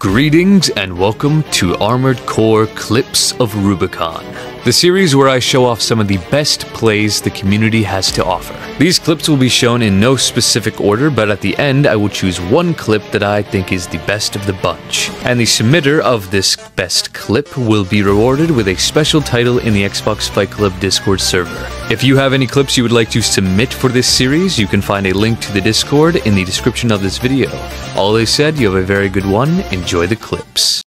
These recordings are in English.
Greetings and welcome to Armored Core Clips of Rubicon, the series where I show off some of the best plays the community has to offer. These clips will be shown in no specific order, but at the end I will choose one clip that I think is the best of the bunch. And the submitter of this best clip will be rewarded with a special title in the Xbox Fight Club Discord server. If you have any clips you would like to submit for this series, you can find a link to the Discord in the description of this video. All I said, you have a very good one. Enjoy the clips.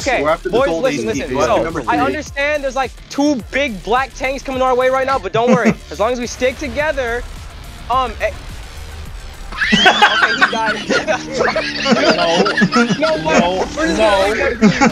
Okay, We're after the boys, listen, listen. We're So, I understand there's like two big black tanks coming our way right now, but don't worry. as long as we stick together, um. eh- okay, he died. no, no, no, no.